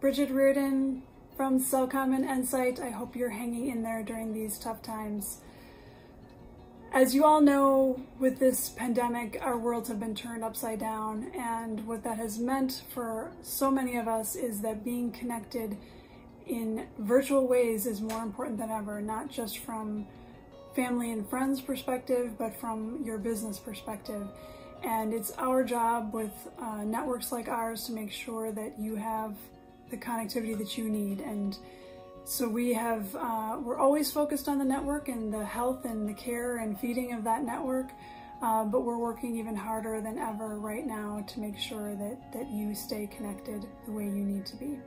Brighid Riordan from Cellcom and Nsight. I hope you're hanging in there during these tough times. As you all know, with this pandemic, our worlds have been turned upside down, and what that has meant for so many of us is that being connected in virtual ways is more important than ever, not just from family and friends perspective, but from your business perspective. And it's our job with uh, networks like ours to make sure that you have the connectivity that you need. And so we have, uh, we're always focused on the network and the health and the care and feeding of that network. Uh, but we're working even harder than ever right now to make sure that, that you stay connected the way you need to be.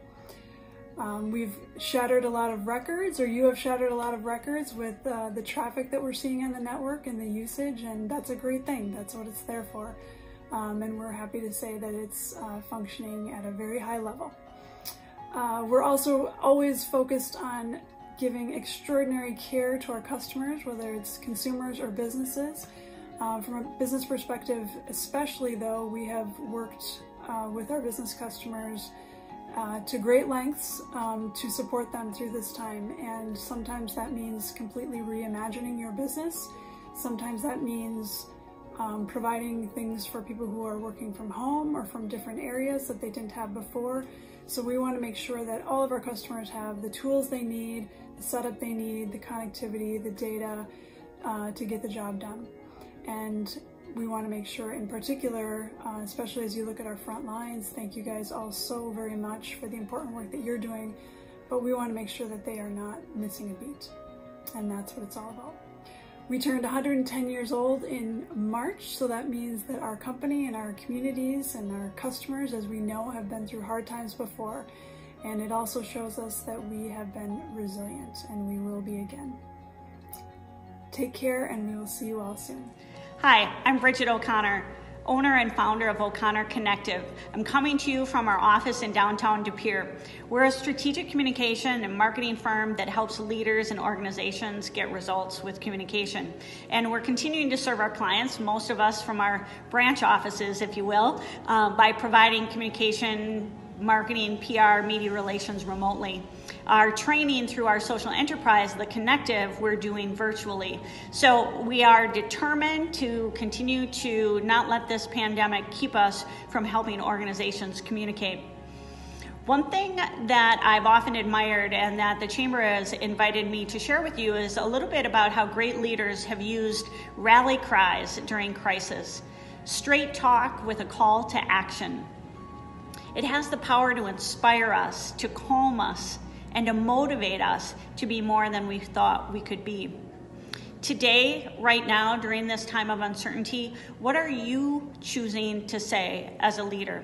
Um, we've shattered a lot of records, or you have shattered a lot of records with uh, the traffic that we're seeing on the network and the usage, and that's a great thing. That's what it's there for. Um, and we're happy to say that it's uh, functioning at a very high level. Uh, we're also always focused on giving extraordinary care to our customers, whether it's consumers or businesses. Uh, from a business perspective, especially though, we have worked uh, with our business customers uh, to great lengths um, to support them through this time. And sometimes that means completely reimagining your business. Sometimes that means um, providing things for people who are working from home or from different areas that they didn't have before. So we want to make sure that all of our customers have the tools they need, the setup they need, the connectivity, the data uh, to get the job done. And we want to make sure in particular, uh, especially as you look at our front lines, thank you guys all so very much for the important work that you're doing, but we want to make sure that they are not missing a beat. And that's what it's all about. We turned 110 years old in March, so that means that our company and our communities and our customers, as we know, have been through hard times before. And it also shows us that we have been resilient and we will be again. Take care and we will see you all soon. Hi, I'm Bridget O'Connor, owner and founder of O'Connor Connective. I'm coming to you from our office in downtown De Pere. We're a strategic communication and marketing firm that helps leaders and organizations get results with communication. And we're continuing to serve our clients, most of us from our branch offices, if you will, uh, by providing communication marketing, PR, media relations remotely. Our training through our social enterprise, The Connective, we're doing virtually. So we are determined to continue to not let this pandemic keep us from helping organizations communicate. One thing that I've often admired and that the Chamber has invited me to share with you is a little bit about how great leaders have used rally cries during crisis. Straight talk with a call to action. It has the power to inspire us, to calm us, and to motivate us to be more than we thought we could be. Today, right now, during this time of uncertainty, what are you choosing to say as a leader?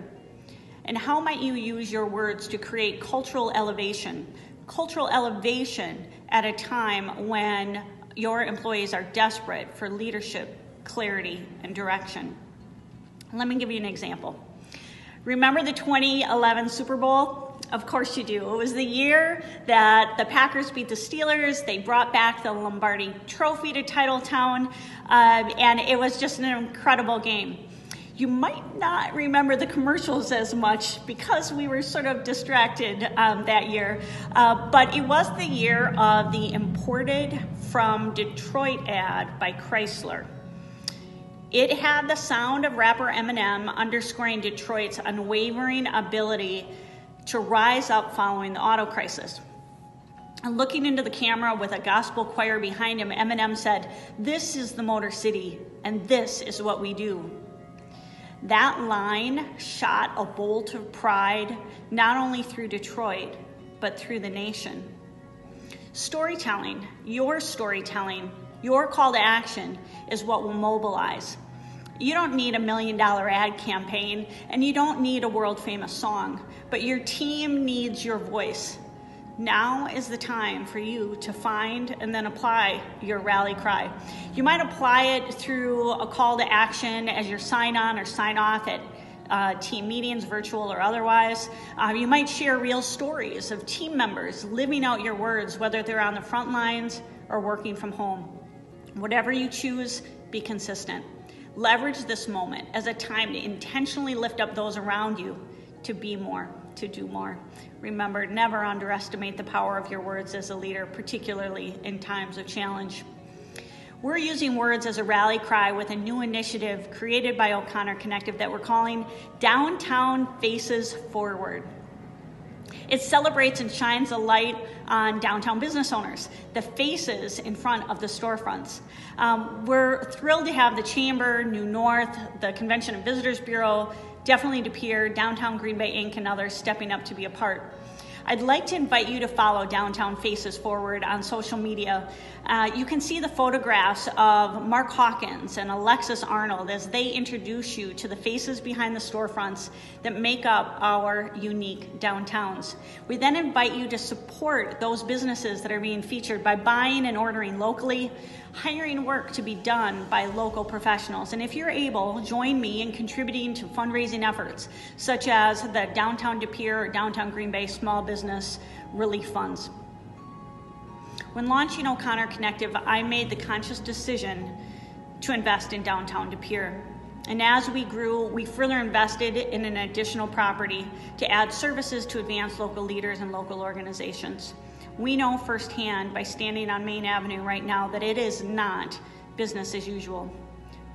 And how might you use your words to create cultural elevation? Cultural elevation at a time when your employees are desperate for leadership, clarity, and direction. Let me give you an example. Remember the 2011 Super Bowl? Of course you do. It was the year that the Packers beat the Steelers. They brought back the Lombardi Trophy to Titletown, uh, and it was just an incredible game. You might not remember the commercials as much because we were sort of distracted um, that year, uh, but it was the year of the imported from Detroit ad by Chrysler. It had the sound of rapper Eminem underscoring Detroit's unwavering ability to rise up following the auto crisis. And looking into the camera with a gospel choir behind him, Eminem said, This is the Motor City, and this is what we do. That line shot a bolt of pride not only through Detroit, but through the nation. Storytelling, your storytelling, your call to action is what will mobilize. You don't need a million dollar ad campaign and you don't need a world famous song, but your team needs your voice. Now is the time for you to find and then apply your rally cry. You might apply it through a call to action as your sign on or sign off at uh, team meetings, virtual or otherwise. Uh, you might share real stories of team members living out your words, whether they're on the front lines or working from home. Whatever you choose, be consistent. Leverage this moment as a time to intentionally lift up those around you to be more. to do more. Remember, never underestimate the power of your words as a leader, particularly in times of challenge. We're using words as a rally cry with a new initiative created by O'Connor Connective that we're calling Downtown Faces Forward. It celebrates and shines a light on downtown business owners, the faces in front of the storefronts. Um, we're thrilled to have the Chamber, New North, the Convention and Visitors Bureau, definitely De Pere, Downtown Green Bay Inc., and others stepping up to be a part. I'd like to invite you to follow Downtown Faces Forward on social media. Uh, you can see the photographs of Mark Hawkins and Alexis Arnold as they introduce you to the faces behind the storefronts that make up our unique downtowns. We then invite you to support those businesses that are being featured by buying and ordering locally, hiring work to be done by local professionals. And if you're able, join me in contributing to fundraising efforts such as the Downtown De Pere or Downtown Green Bay Small Business Relief Funds. When launching O'Connor Connective, I made the conscious decision to invest in downtown De Pere. And as we grew, we further invested in an additional property to add services to advance local leaders and local organizations. We know firsthand by standing on Main Avenue right now that it is not business as usual,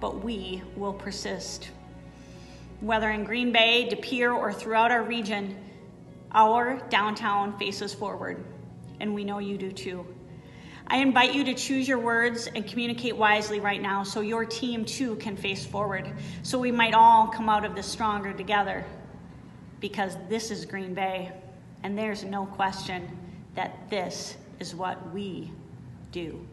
but we will persist. Whether in Green Bay, De Pere, or throughout our region, our downtown faces forward, and we know you do too. I invite you to choose your words and communicate wisely right now so your team too can face forward, so we might all come out of this stronger together. Because this is Green Bay, and there's no question that this is what we do.